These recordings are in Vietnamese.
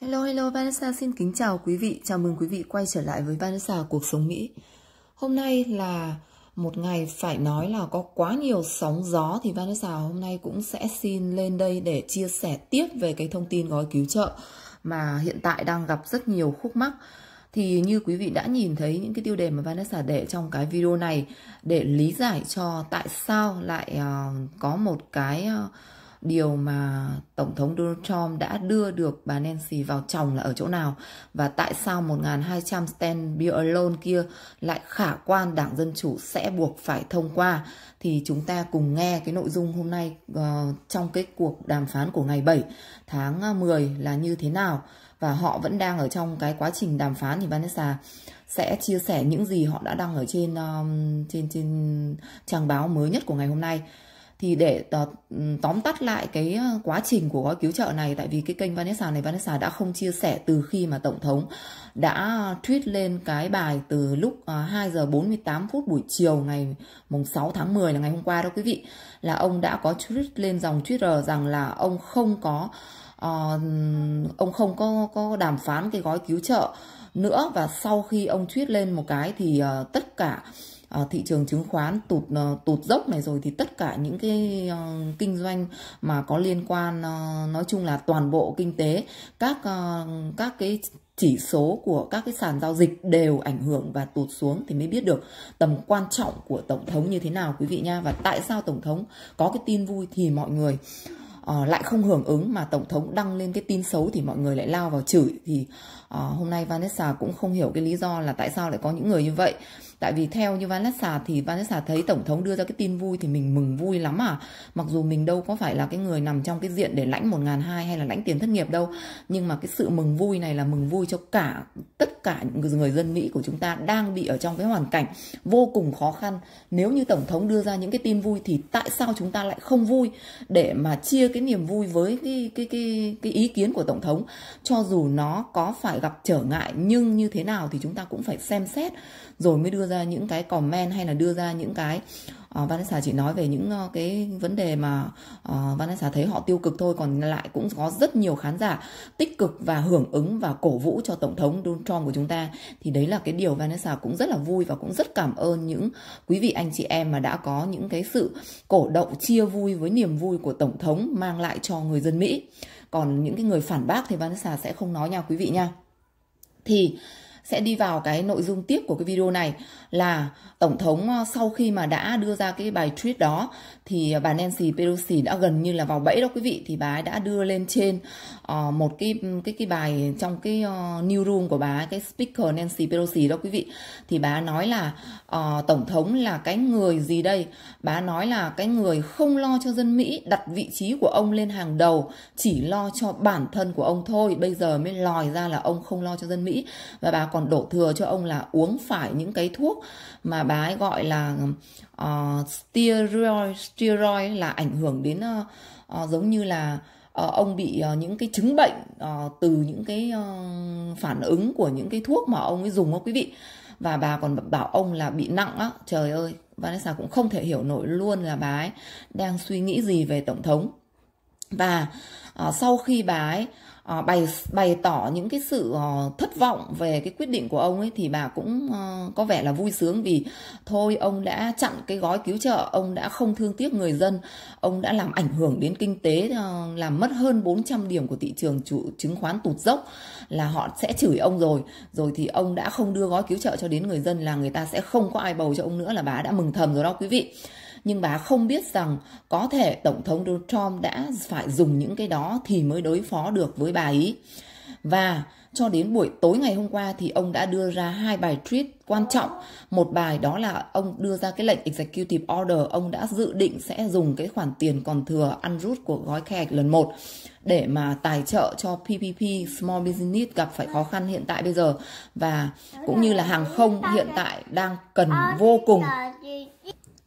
Hello hello Vanessa. Xin kính chào quý vị, chào mừng quý vị quay trở lại với Vanessa Cuộc Sống Mỹ. Hôm nay là một ngày phải nói là có quá nhiều sóng gió thì Vanessa hôm nay cũng sẽ xin lên đây để chia sẻ tiếp về cái thông tin gói cứu trợ mà hiện tại đang gặp rất nhiều khúc mắc. Thì như quý vị đã nhìn thấy những cái tiêu đề mà Vanessa để trong cái video này để lý giải cho tại sao lại uh, có một cái uh, điều mà Tổng thống Donald Trump đã đưa được bà Nancy vào chồng là ở chỗ nào? Và tại sao 1.200 stand be alone kia lại khả quan Đảng Dân Chủ sẽ buộc phải thông qua? Thì chúng ta cùng nghe cái nội dung hôm nay uh, trong cái cuộc đàm phán của ngày 7 tháng ờ, 10 là như thế nào? Và họ vẫn đang ở trong cái quá trình đàm phán thì Vanessa sẽ chia sẻ những gì họ đã đăng ở trên um, trên trên trang báo mới nhất của ngày hôm nay thì để tóm tắt lại cái ờ, quá trình của gói cứu trợ này tại vì cái kênh Vanessa này Vanessa đã không chia sẻ từ khi mà tổng thống đã tweet lên cái bài từ lúc ờ, 2 giờ 48 phút buổi chiều ngày mùng 6 tháng 10 là ngày hôm qua đó quý vị là ông đã có tweet lên dòng Twitter rằng là ông không có uh, ông không có có đàm phán cái gói cứu trợ nữa. Và sau khi ông tweet lên một cái thì uh, tất cả uh, thị trường chứng khoán tụt uh, tụt dốc này rồi thì tất cả những cái uh, kinh doanh mà có liên quan uh, nói chung là toàn bộ kinh tế các uh, các cái chỉ số của các cái sàn giao dịch đều ảnh hưởng và tụt xuống thì mới biết được tầm quan trọng của tổng thống như thế nào quý vị nha. Và tại sao tổng thống có cái tin vui thì mọi người uh, lại không hưởng ứng mà tổng thống đăng lên cái tin xấu thì mọi người lại lao vào chửi thì uh, hôm nay Vanessa cũng không hiểu cái lý do là tại sao lại có những người như vậy tại vì theo như Vanessa thì Vanessa thấy tổng thống đưa ra cái tin vui thì mình mừng vui lắm à. Mặc dù mình đâu có phải là cái người nằm trong cái diện để lãnh một ngàn hai hay là lãnh tiền thất nghiệp đâu. Nhưng mà cái sự mừng vui này là mừng vui cho cả, tất cả những người dân Mỹ của chúng ta đang bị ở trong cái hoàn cảnh vô cùng khó khăn. Nếu như tổng thống đưa ra những cái tin vui thì tại sao chúng ta lại không vui? Để mà chia cái niềm vui với cái cái cái cái ý kiến của tổng thống. Cho dù nó có phải gặp trở ngại nhưng như thế nào thì chúng ta cũng phải xem xét. Rồi mới đưa ra những cái comment hay là đưa ra những cái uh, Vanessa chỉ nói về những uh, cái vấn đề mà uh, Vanessa thấy họ tiêu cực thôi. Còn lại cũng có rất nhiều khán giả tích cực và hưởng ứng và cổ vũ cho tổng thống Donald Trump của chúng ta. Thì đấy là cái điều Vanessa cũng rất là vui và cũng rất cảm ơn những quý vị anh chị em mà đã có những cái sự cổ động chia vui với niềm vui của tổng thống mang lại cho người dân Mỹ. Còn những cái người phản bác thì Vanessa sẽ không nói nha quý vị nha. Thì sẽ đi vào cái nội dung tiếp của cái video này là tổng thống ờ, sau khi mà đã đưa ra cái bài tweet đó thì ờ, bà Nancy Pelosi đã gần như là vào bẫy đó quý vị. Thì bà ấy đã đưa lên trên uh, một cái cái cái bài trong cái uh, newsroom của bà ấy, cái speaker Nancy Pelosi đó quý vị. Thì bà nói là uh, tổng thống là cái người gì đây? Bà nói là cái người không lo cho dân Mỹ đặt vị trí của ông lên hàng đầu chỉ lo cho bản thân của ông thôi. Bây giờ mới lòi ra là ông không lo cho dân Mỹ. Và bà còn đổ thừa cho ông là uống phải những cái thuốc mà bà ấy gọi là uh, steroid, steroid là ảnh hưởng đến uh, uh, giống như là uh, ông bị uh, những cái chứng bệnh uh, từ những cái uh, phản ứng của những cái thuốc mà ông ấy dùng đó quý vị. Và bà còn bảo ông là bị nặng á trời ơi Vanessa cũng không thể hiểu nổi luôn là bà ấy đang suy nghĩ gì về tổng thống. Và uh, sau khi bà ấy uh, bày bày tỏ những cái sự uh, thất vọng về cái quyết định của ông ấy thì bà cũng uh, có vẻ là vui sướng vì thôi ông đã chặn cái gói cứu trợ ông đã không thương tiếc người dân ông đã làm ảnh hưởng đến kinh tế uh, làm mất hơn 400 điểm của thị trường chủ chứng khoán tụt dốc là họ sẽ chửi ông rồi. Rồi thì ông đã không đưa gói cứu trợ cho đến người dân là người ta sẽ không có ai bầu cho ông nữa là bà đã mừng thầm rồi đó quý vị nhưng bà không biết rằng có thể Tổng thống Donald Trump đã phải dùng những cái đó thì mới đối phó được với bà ấy. Và cho đến buổi tối ngày hôm qua thì ông đã đưa ra hai bài tweet quan trọng. Một bài đó là ông đưa ra cái lệnh executive order, ông đã dự định sẽ dùng cái khoản tiền còn thừa ăn rút của gói khe lần một để mà tài trợ cho PPP Small Business gặp phải khó khăn hiện tại bây giờ và cũng như là hàng không hiện tại đang cần vô cùng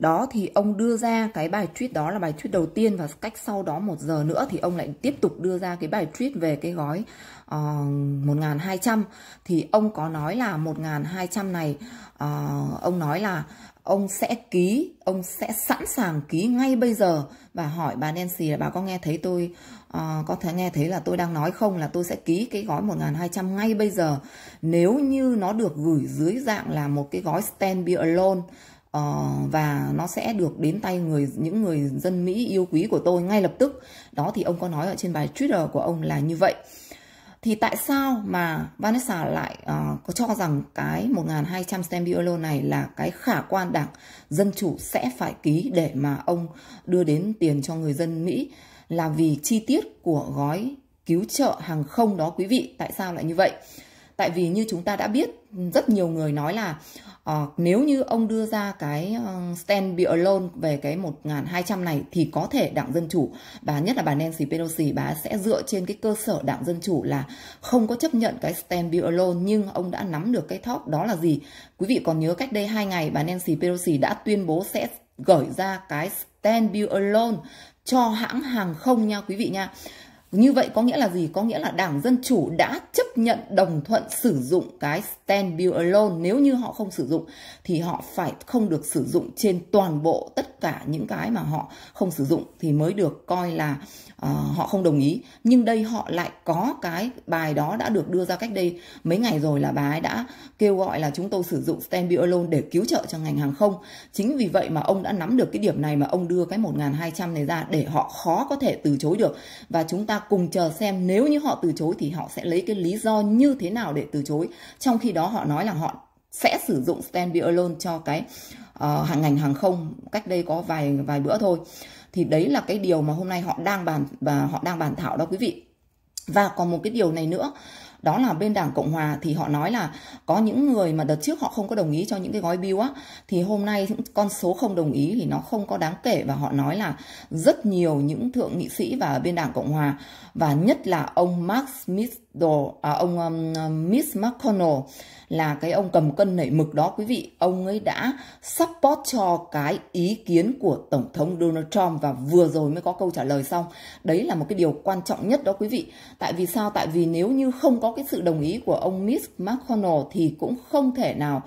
đó thì ông đưa ra cái bài tweet đó là bài tweet đầu tiên và cách sau đó một giờ nữa thì ông lại tiếp tục đưa ra cái bài tweet về cái gói ờ, uh, 1.200 thì ông có nói là 1.200 này uh, ông nói là ông sẽ ký, ông sẽ sẵn sàng ký ngay bây giờ. Và hỏi bà Nancy là bà có nghe thấy tôi uh, có thể nghe thấy là tôi đang nói không là tôi sẽ ký cái gói 1.200 ngay bây giờ? Nếu như nó được gửi dưới dạng là một cái gói Stand Be Alone uh, và nó sẽ được đến tay người những người dân Mỹ yêu quý của tôi ngay lập tức đó thì ông có nói ở trên bài Twitter của ông là như vậy thì tại sao mà Vanessa lại uh, có cho rằng cái 1.200 stem alone này là cái khả quan đảng Dân Chủ sẽ phải ký để mà ông đưa đến tiền cho người dân Mỹ là vì chi tiết của gói cứu trợ hàng không đó quý vị. Tại sao lại như vậy? Tại vì như chúng ta đã biết, rất nhiều người nói là uh, nếu như ông đưa ra cái uh, stand be alone về cái 1.200 này thì có thể đảng Dân Chủ, và nhất là bà Nancy Pelosi, bà sẽ dựa trên cái cơ sở đảng Dân Chủ là không có chấp nhận cái stand be alone, nhưng ông đã nắm được cái top đó là gì? Quý vị còn nhớ cách đây hai ngày bà Nancy Pelosi đã tuyên bố sẽ gửi ra cái stand be alone cho hãng hàng không nha quý vị nha. Như vậy có nghĩa là gì? Có nghĩa là Đảng Dân Chủ đã chấp nhận đồng thuận sử dụng cái Stand Bill Alone. Nếu như họ không sử dụng thì họ phải không được sử dụng trên toàn bộ tất cả những cái mà họ không sử dụng thì mới được coi là uh, họ không đồng ý. Nhưng đây họ lại có cái bài đó đã được đưa ra cách đây mấy ngày rồi là bà ấy đã kêu gọi là chúng tôi sử dụng Stand Bill Alone để cứu trợ cho ngành hàng không. Chính vì vậy mà ông đã nắm được cái điểm này mà ông đưa cái 1.200 này ra để họ khó có thể từ chối được. Và chúng ta cùng chờ xem nếu như họ từ chối thì họ sẽ lấy cái lý do như thế nào để từ chối. Trong khi đó họ nói là họ sẽ sử dụng stand by alone cho cái uh, hàng ngành hàng không cách đây có vài vài bữa thôi. Thì đấy là cái điều mà hôm nay họ đang bàn và họ đang bàn thảo đó quý vị. Và còn một cái điều này nữa đó là bên đảng cộng hòa thì họ nói là có những người mà đợt trước họ không có đồng ý cho những cái gói bill á, thì hôm nay những con số không đồng ý thì nó không có đáng kể và họ nói là rất nhiều những thượng nghị sĩ và bên đảng cộng hòa, và nhất là ông Mark Smith đồ. À, ông um, um, Miss McConnell là cái ông cầm cân nảy mực đó quý vị. Ông ấy đã support cho cái ý kiến của tổng thống Donald Trump và vừa rồi mới có câu trả lời xong. Đấy là một cái điều quan trọng nhất đó quý vị. Tại vì sao? Tại vì nếu như không có cái sự đồng ý của ông Miss McConnell thì cũng không thể nào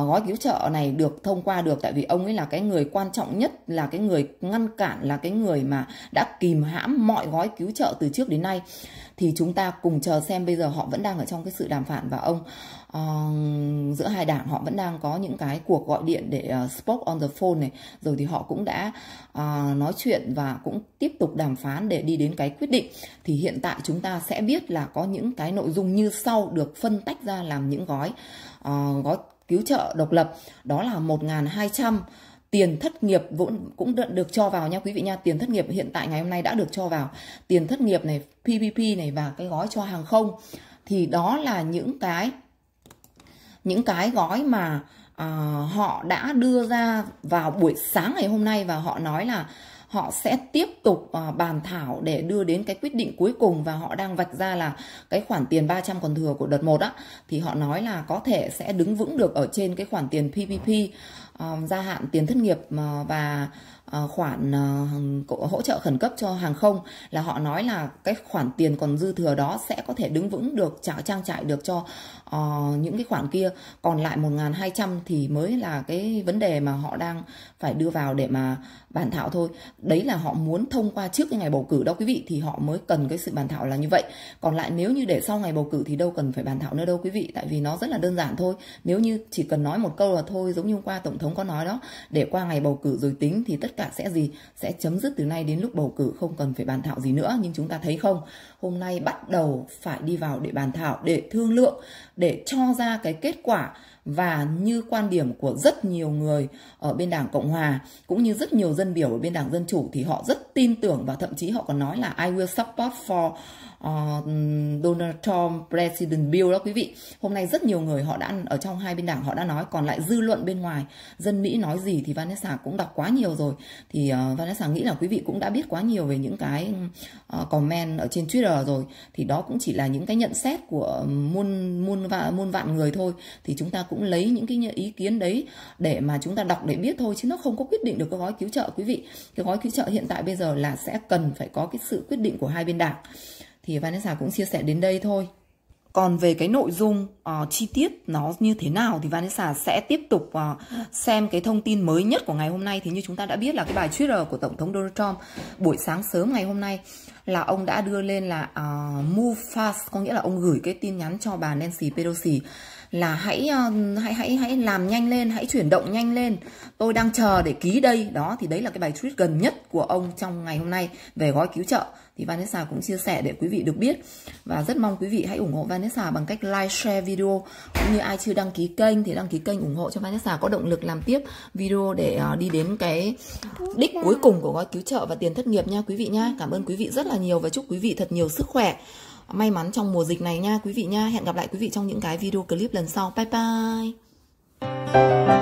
uh, gói cứu trợ này được thông qua được. Tại vì ông ấy là cái người quan trọng nhất là cái người ngăn cản là cái người mà đã kìm hãm mọi gói cứu trợ từ trước đến nay thì chúng ta cùng chờ xem bây giờ họ vẫn đang ở trong cái sự đàm phán và ông uh, giữa hai đảng họ vẫn đang có những cái cuộc gọi điện để uh, spoke on the phone này. Rồi thì họ cũng đã uh, nói chuyện và cũng tiếp tục đàm phán để đi đến cái quyết định. Thì hiện tại chúng ta sẽ biết là có những cái nội dung như sau được phân tách ra làm những gói uh, gói cứu trợ độc lập. Đó là 1.200 tiền thất nghiệp vốn cũng được cho vào nha quý vị nha. Tiền thất nghiệp hiện tại ngày hôm nay đã được cho vào. Tiền thất nghiệp này PPP này và cái gói cho hàng không. Thì đó là những cái những cái gói mà à, họ đã đưa ra vào buổi sáng ngày hôm nay và họ nói là họ sẽ tiếp tục à, bàn thảo để đưa đến cái quyết định cuối cùng và họ đang vạch ra là cái khoản tiền 300 còn thừa của đợt 1 á thì họ nói là có thể sẽ đứng vững được ở trên cái khoản tiền PPP uh, à, gia hạn tiền thất nghiệp à, và khoản hỗ trợ khẩn cấp cho hàng không là họ nói là cái khoản tiền còn dư thừa đó sẽ có thể đứng vững được trả trang trải được cho uh, những cái khoản kia. Còn lại 1.200 thì mới là cái vấn đề mà họ đang phải đưa vào để mà bàn thảo thôi đấy là họ muốn thông qua trước cái ngày bầu cử đó quý vị, thì họ mới cần cái sự bàn thảo là như vậy. Còn lại nếu như để sau ngày bầu cử thì đâu cần phải bàn thảo nữa đâu quý vị, tại vì nó rất là đơn giản thôi. Nếu như chỉ cần nói một câu là thôi, giống như hôm qua tổng thống có nói đó, để qua ngày bầu cử rồi tính thì tất cả sẽ gì? Sẽ chấm dứt từ nay đến lúc bầu cử, không cần phải bàn thảo gì nữa. Nhưng chúng ta thấy không? Hôm nay bắt đầu phải đi vào để bàn thảo, để thương lượng, để cho ra cái kết quả và như quan điểm của rất nhiều người ở bên đảng Cộng Hòa, cũng như rất nhiều dân biểu ở bên đảng Dân Chủ, thì họ rất tin tưởng và thậm chí họ còn nói là I will support for uh, Donald Trump President Bill đó quý vị. Hôm nay rất nhiều người họ đã ở trong hai bên đảng họ đã nói còn lại dư luận bên ngoài dân Mỹ nói gì thì Vanessa cũng đọc quá nhiều rồi. Thì uh, Vanessa nghĩ là quý vị cũng đã biết quá nhiều về những cái uh, comment ở trên Twitter rồi. Thì đó cũng chỉ là những cái nhận xét của muôn muôn và muôn vạn người thôi. Thì chúng ta cũng lấy những cái ý kiến đấy để mà chúng ta đọc để biết thôi chứ nó không có quyết định được cái gói cứu trợ quý vị. Cái gói cứu trợ hiện tại bây giờ là sẽ cần phải có cái sự quyết định của hai bên đảng thì Vanessa cũng chia sẻ đến đây thôi. Còn về cái nội dung uh, chi tiết nó như thế nào thì Vanessa sẽ tiếp tục uh, xem cái thông tin mới nhất của ngày hôm nay. Thì như chúng ta đã biết là cái bài Twitter của tổng thống Donald Trump buổi sáng sớm ngày hôm nay là ông đã đưa lên là uh, move fast có nghĩa là ông gửi cái tin nhắn cho bà Nancy Pelosi là hãy uh, hãy hãy hãy làm nhanh lên, hãy chuyển động nhanh lên. Tôi đang chờ để ký đây. Đó thì đấy là cái bài tweet gần nhất của ông trong ngày hôm nay về gói cứu trợ. Thì Vanessa cũng chia sẻ để quý vị được biết và rất mong quý vị hãy ủng hộ Vanessa bằng cách like, share video cũng như ai chưa đăng ký kênh thì đăng ký kênh ủng hộ cho Vanessa có động lực làm tiếp video để uh, đi đến cái đích cuối cùng của gói cứu trợ và tiền thất nghiệp nha quý vị nha. Cảm ơn quý vị rất là là nhiều và chúc quý vị thật nhiều sức khỏe may mắn trong mùa dịch này nha quý vị nha. Hẹn gặp lại quý vị trong những cái video clip lần sau. Bye bye.